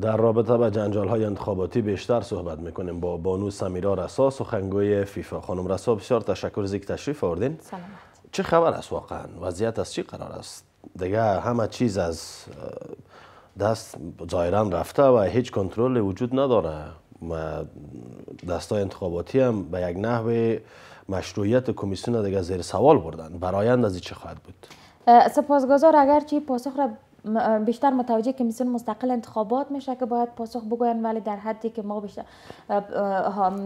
در رابطه با جنجال های انتخاباتی بیشتر صحبت می‌کنیم با بانو سمیرا رسا سخنگوی فیفا. خانم رسا بسیار تشکر. از تشریف آوردین. سلامت. چه خبر است واقعا؟ وضعیت از چی قرار است؟ دیگه همه چیز از دست ظاهرا رفته و هیچ کنترل وجود نداره. و دستای انتخاباتی هم به یک نحو مشروعیت کمیسیون دیگه زیر سوال بردن. برایند از چه خواهد بود؟ سپاسگزار. اگرچه پاسخ را بیشتر متوجه کمیسیون مستقل انتخابات میشه که باید پاسخ بگوین ولی در حدی که ما بیشتر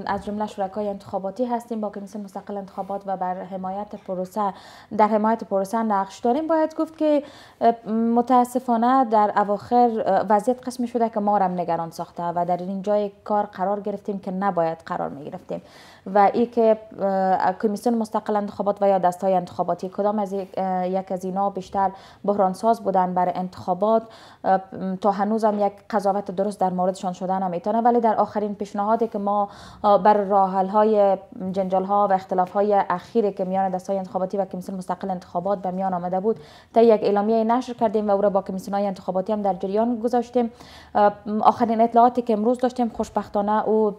از جمله شرکای انتخاباتی هستیم با کمیسیون مستقل انتخابات و بر حمایت پروسه در حمایت پروسه نقش داریم. باید گفت که متاسفانه در اواخر وضعیت قسم شده که ما را نگران ساخته و در این جای کار قرار گرفتیم که نباید قرار می گرفتیم و ای که کمیسیون مستقل انتخابات و یا دستای انتخاباتی کدام از یک از اینا بیشتر بحران ساز بودن برای انتخابات تا هنوز هم یک قضاوت درست در موردشان شدن نمی‌تونه ولی در آخرین پیشنهادی که ما بر راحل های جنجال ها و اختلاف های اخیری که میان دستای انتخاباتی و کمیسیون مستقل انتخابات به میان آمده بود تا یک اعلامیه نشر کردیم و او را با کمیسیون های انتخاباتی هم در جریان گذاشتیم. آخرین اطلاعاتی که امروز داشتیم خوشبختانه او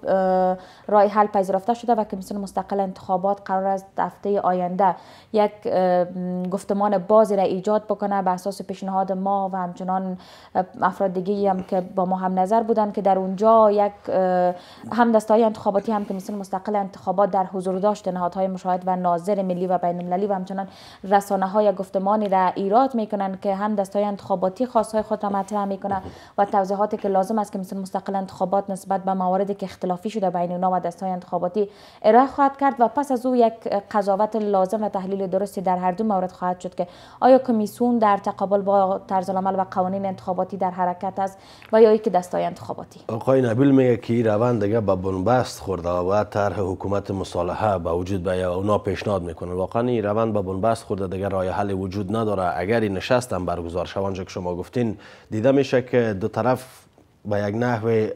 رای حل پذیرفته شده و کمیسیون مستقل انتخابات قرار است هفته آینده یک گفتمان بازی را ایجاد بکنه. به اساس پیشنهاد ما و همچنان افراد دیگه هم که با ما هم نظر بودن که در اونجا یک هم دستای انتخاباتی هم کمیسیون مستقل انتخابات در حضور داشت نهادهای مشاهد و ناظر ملی و بین المللی و همچنان رسانه های گفتمانی را ایراد می‌کنن که هم دستای انتخاباتی خاص خود را مطرح می‌کنه و توضیحاتی که لازم است کمیسیون مستقل انتخابات نسبت به مواردی که اختلافی شده بین اونا و دستای انتخاباتی ارائه خواهد کرد و پس از او یک قضاوت لازم و تحلیل درستی در هر دو مورد خواهد شد که آیا کمیسیون در تقابل با طرز العمل و قوانین انتخاباتی در حرکت است و یا که دستای انتخاباتی. آقای نبیل میگه که این روند دیگه به بنبست خورده و طرح حکومت مصالحه به وجود به اونا پیشنهاد می‌کنه واقعا این روند به بنبست خورده دیگه راه حل وجود نداره. اگر این نشست هم برگزار شوند که شما گفتین دیده میشه که دو طرف به یک نحو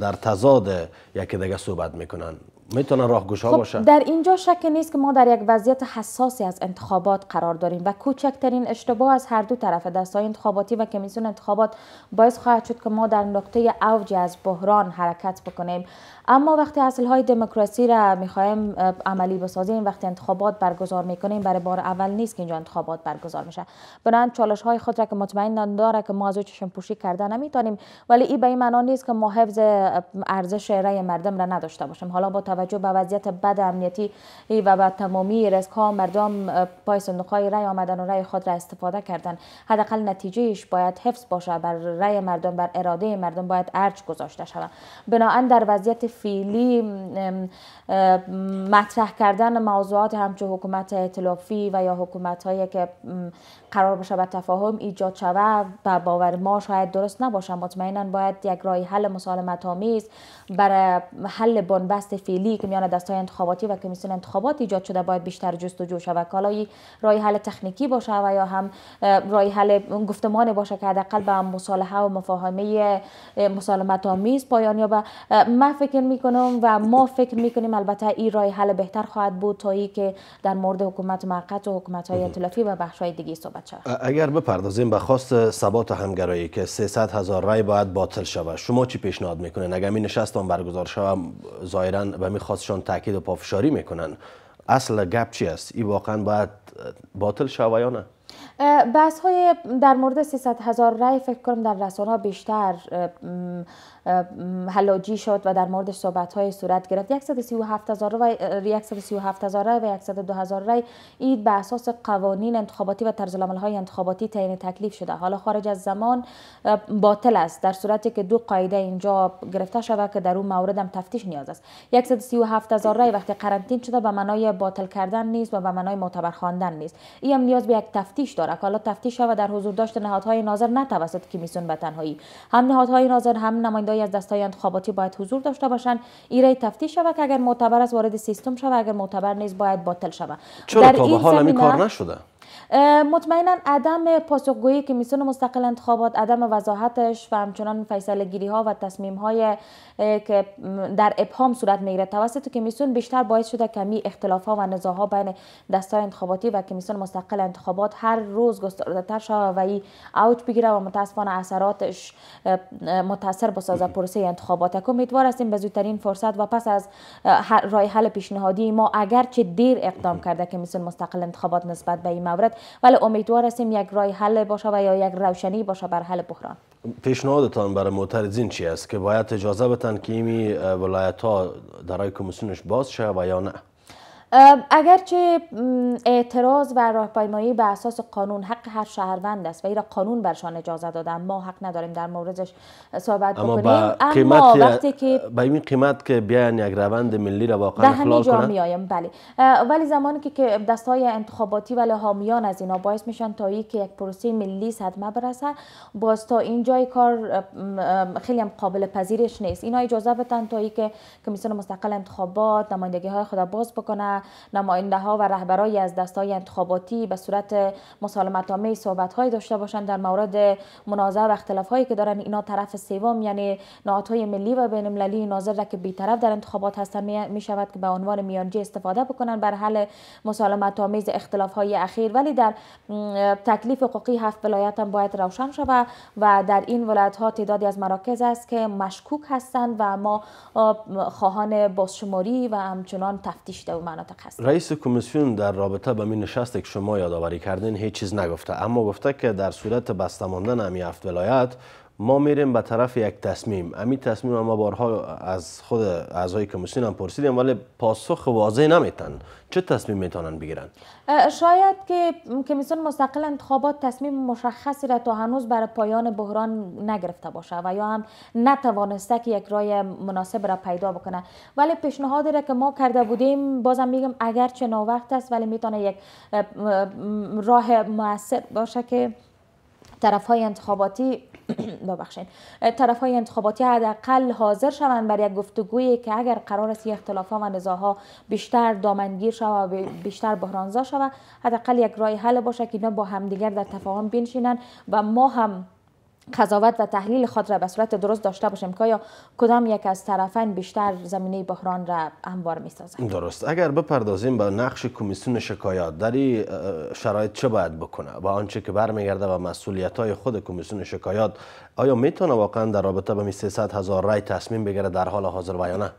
در تضاد یکی دیگه صحبت می‌کنن. می‌تونه راهگوش ها خب باشه در اینجا شک نیست که ما در یک وضعیت حساسی از انتخابات قرار داریم و کوچکترین اشتباه از هر دو طرف دستای انتخاباتی و کمیسیون انتخابات باعث خواهد شد که ما در نقطه اوج از بحران حرکت بکنیم. اما وقتی اصل های دموکراسی را می‌خوایم عملی بسازیم وقتی انتخابات برگزار می‌کنیم برای بار اول نیست که اینجا انتخابات برگزار میشه. بنابراین چالش های خود را که مطمئن داره که ما از چشم پوشی کرده نمی‌تونیم ولی این به این معنا نیست که ما حفظ ارزش رای مردم را نداشته باشیم. حالا با توجه به وضعیت بد امنیتی و به تمامی رزق ها مردم پای صندوق های رای آمدن و رای خود را استفاده کردن. حداقل نتیجهش باید حفظ باشه. بر رای مردم بر اراده مردم باید ارج گذاشته شود. بنابراین در وضعیت فیلی مطرح کردن موضوعات همچون حکومت ائتلافی و یا حکومت هایی که قرار باشه به تفاهم ایجاد شود و باور ما شاید درست نباشه. مطمئنا باید یک راه حل مسالمت آمیز برای حل بنبست فعلی که میان دستای انتخاباتی و کمیسیون انتخابات ایجاد شده باید بیشتر جستجو شود. کالای راه حل تکنیکی باشه و یا هم راه حل گفتمان باشه که حداقل به مصالحه و مفاهمه مسالمت آمیز پایان یابه من فکر می‌کنم و ما فکر می‌کنیم البته این راه حل بهتر خواهد بود تا ای که در مورد حکومت موقت و حکومت های ائتلافی و بخش های دیگه صحبت شود. اگر بپردازیم به خواست ثبات همگرایی که 300 هزار رای باید باطل شود شما چی پیشنهاد می‌کنین؟ اگر می نشست برگزار شود ظاهرا به می خواستشان تاکید و پافشاری می‌کنن اصل گپ چی است؟ این واقعا باید باطل شود یا نه؟ بحث های در مورد 300 هزار رای فکر کنم در رسانه بیشتر حلاجی شد و در مورد صحبت های صورت گرفت. 137 هزار و 137 هزار و 102 هزار رای این به اساس قوانین انتخاباتی و طرز های انتخاباتی تعیین تکلیف شده. حالا خارج از زمان باطل است در صورتی که دو قاعده اینجا گرفته شود که در اون مورد هم تفتیش نیاز است. 137 هزار رای وقتی قرنطین شده به معنای باطل کردن نیست و به معنای معتبر خواندن نیست. این هم نیاز به یک تفتیش داره که حالا تفتیش شود در حضور داشت نهادهای ناظر نه توسط کمیسیون به تنهایی هم نهادهای ناظر هم نماینده از دستای انتخاباتی باید حضور داشته باشند. ایره تفتیش شود که اگر معتبر است وارد سیستم شود. اگر معتبر نیست باید باطل شود. چرا تا به حال کار نشده؟ مطمئنا عدم پاسخگویی کمیسیون مستقل انتخابات عدم وضاحتش و همچنان فیصله گیری ها و تصمیم های که در ابهام صورت می‌گیره توسط کمیسیون بیشتر باعث شده کمی اختلاف ها و نزاع ها بین دستای انتخاباتی و کمیسیون مستقل انتخابات هر روز گسترده تر شود و این اوج بگیره و متاسفانه اثراتش متاثر بسازه پروسه انتخابات امیدوار هستیم به زودترین فرصت و پس از رای حل پیشنهادی ما اگرچه دیر اقدام کرده کمیسیون مستقل انتخابات نسبت به این مورد ولی امیدوار هستیم یک رای حل باشه و یا یک روشنی باشه بر حل بحران. پیشنهادتان برای معترضین چی است که باید اجازه بتن که ایمی ولایت ها درای کمیسیونش باز شه و یا نه؟ اگرچه اعتراض و راهپیمایی به اساس قانون حق هر شهروند است و ایرا قانون برشان اجازه داده ما حق نداریم در موردش صحبت بکنیم. اما وقتی که به این قیمت که بیان یک روند ملی را واقعا اخلال کنند؟ در میایم بله ولی زمانی که دستای انتخاباتی و حامیان از اینا باعث میشن تا ای که یک پروسه ملی صدمه برسه باز تا این جای کار خیلی هم قابل پذیرش نیست. اینا اجازه بدن تا ای که کمیسیون مستقل انتخابات نمایندگی های خود باز بکنه نماینده ها و رهبرای از دستای انتخاباتی به صورت مسالمت آمیز صحبت های داشته باشند در مورد منازعه و اختلاف هایی که دارن. اینا طرف سوم یعنی نهادهای ملی و بین المللی ناظر را که بیطرف در انتخابات هستند می شود که به عنوان میانجی استفاده بکنن بر حل مسالمت آمیز اختلاف های اخیر ولی در تکلیف حقوقی هفت ولایت هم باید روشن شود و در این ولایت ها تعدادی از مراکز است که مشکوک هستند و ما خواهان بازشماری و همچنان تفتیش در رئیس کمیسیون در رابطه به این نشست که شما یادآوری کردین هیچ چیز نگفته. اما گفته که در صورت بسته ماندن امی هفت ولایت ما میریم به طرف یک تصمیم. امی تصمیم ما بارها از خود اعضای کمیسیون هم پرسیدیم ولی پاسخ واضح نمیتن. چه تصمیم می‌تونن بگیرن؟ شاید که کمیسیون مستقل انتخابات تصمیم مشخصی را تا هنوز برای پایان بحران نگرفته باشه و یا هم نتوانسته که یک رای مناسب را پیدا بکنه. ولی پیشنهادی را که ما کرده بودیم بازم میگم اگر چه وقت است ولی می‌تونه یک راه موثر باشه که طرف های انتخاباتی ببخشید. طرف های انتخاباتی حداقل حاضر شوند بر یک گفتگویی که اگر قرار است اختلاف ها و نزاع بیشتر دامنگیر شود و بیشتر بحرانزا شود حداقل یک راه حل باشه که اینا با همدیگر در تفاهم بنشینن و ما هم قضاوت و تحلیل خود را به صورت درست داشته باشیم که یا کدام یک از طرفین بیشتر زمینه بحران را هموار می درست. اگر بپردازیم به نقش کمیسیون شکایات در این شرایط چه باید بکنه؟ با آنچه که برمیگرده و مسئولیت های خود کمیسیون شکایات آیا می‌تونه واقعا در رابطه به 300 هزار رای تصمیم بگیره در حال حاضر و یا نه؟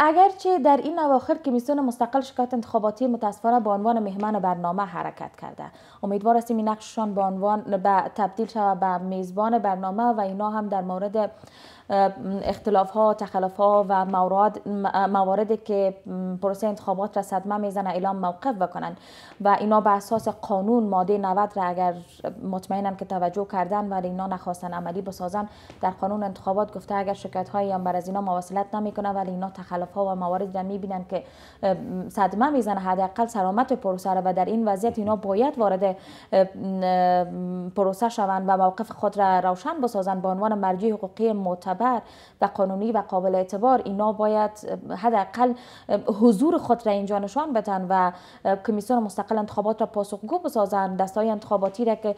اگرچه در این اواخر کمیسیون مستقل شکایت انتخاباتی متاسفانه به عنوان مهمان برنامه حرکت کرده. امیدوار هستیم این نقششان به عنوان به تبدیل شود به میزبان برنامه و اینا هم در مورد اختلاف ها تخلف ها و موارد مواردی که پروسه انتخابات را صدمه می‌زنه اعلام موقف بکنن. و اینا به اساس قانون ماده 90 را اگر مطمئنن که توجه کردن و اینا نخواستن عملی بسازن در قانون انتخابات گفته اگر شکایت هایی هم بر از اینا مواصلت نمی‌کنه ولی اینا تخلف ها و موارد را می‌بینن که صدمه می‌زنه حداقل سلامت پروسه را و در این وضعیت اینا باید وارد پروسه شوند و موقف خود را روشن بسازن به عنوان مرجع حقوقی معتبر معتبر و قانونی و قابل اعتبار اینا باید حداقل حضور خود را اینجا نشان بدن و کمیسیون مستقل انتخابات را پاسخگو بسازن دستای انتخاباتی را که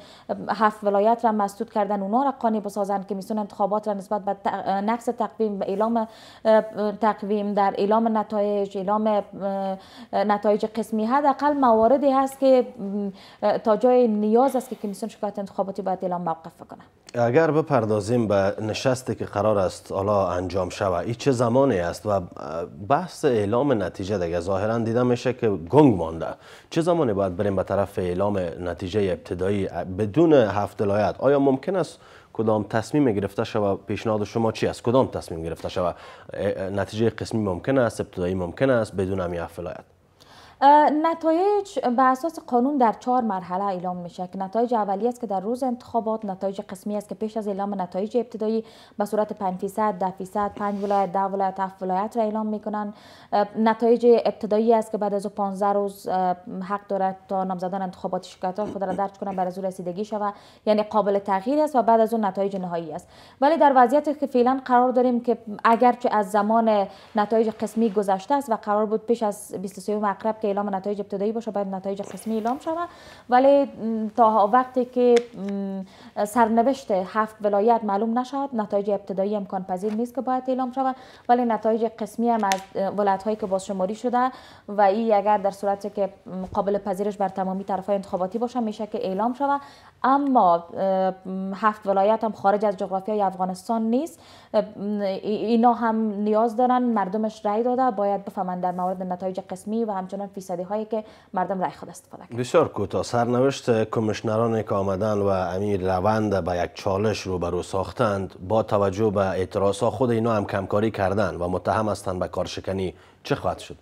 هفت ولایت را مسدود کردن اونا را قانی بسازن کمیسیون انتخابات را نسبت به نقص تقویم و اعلام تقویم در اعلام نتایج اعلام نتایج قسمی حداقل مواردی هست که تا جای نیاز است که کمیسیون شکایت انتخاباتی باید اعلام موقف کنه اگر بپردازیم به نشستی که قرار است حالا انجام شود. این چه زمانی است و بحث اعلام نتیجه دیگه ظاهرا دیده میشه که گنگ مانده. چه زمانی باید بریم به طرف اعلام نتیجه ابتدایی بدون هفت ولایت؟ آیا ممکن است کدام تصمیم گرفته شود؟ پیشنهاد شما چی است؟ کدام تصمیم گرفته شود؟ نتیجه قسمی ممکن است؟ ابتدایی ممکن است؟ بدون همی هفت نتایج به اساس قانون در چهار مرحله اعلام میشه که نتایج اولی است که در روز انتخابات نتایج قسمی است که پیش از اعلام نتایج ابتدایی به صورت 5 درصد 10 درصد 5 ولایت 10 ولایت 7 ولایت را اعلام می‌کنن نتایج ابتدایی است که بعد از 15 روز حق دارد تا نامزدان انتخابات شکایت خود را درج کنند بر از رسیدگی شود یعنی قابل تغییر است و بعد از اون نتایج نهایی است. ولی در وضعیتی که فعلا قرار داریم که اگرچه از زمان نتایج قسمی گذشته است و قرار بود پیش از 23 مقرب که اعلام نتایج ابتدایی باشه باید نتایج قسمی اعلام شود. ولی تا وقتی که سرنوشت هفت ولایت معلوم نشد نتایج ابتدایی امکان پذیر نیست که باید اعلام شود. ولی نتایج قسمی هم از ولایت هایی که بازشماری شده و این اگر در صورتی که قابل پذیرش بر تمامی طرف انتخاباتی باشه میشه که اعلام شود. اما هفت ولایت هم خارج از جغرافیای افغانستان نیست. اینا هم نیاز دارن مردمش رای داده باید بفهمند در مورد نتایج قسمی و همچنان فیصدی هایی که مردم رای خود استفاده کنند بسیار کوتاه. سرنوشت کمیشنران که آمدن و امیر روند به یک چالش رو برو ساختند با توجه به اعتراض خود اینا هم کمکاری کردن و متهم هستند به کارشکنی چه خواهد شد؟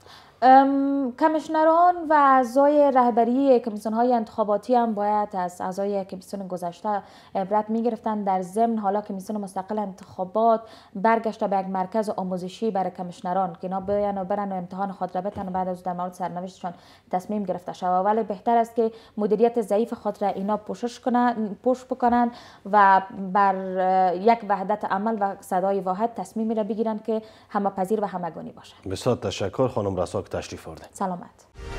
کمیشنران و اعضای رهبری کمیسیون های انتخاباتی هم باید از اعضای کمیسیون گذشته عبرت می گرفتن در ضمن حالا کمیسیون مستقل انتخابات برگشته به یک مرکز آموزشی برای کمیشنران. که اینا بیان و برن و امتحان خود را بتن بعد از در مورد سرنوشتشان تصمیم گرفته شود. ولی بهتر است که مدیریت ضعیف خود اینا پوشش کنند پوش بکنند و بر یک وحدت عمل و صدای واحد تصمیمی را بگیرند که همه پذیر و همگانی باشه بسیار تشکر خانم رساک. تشریف آوردید سلامت.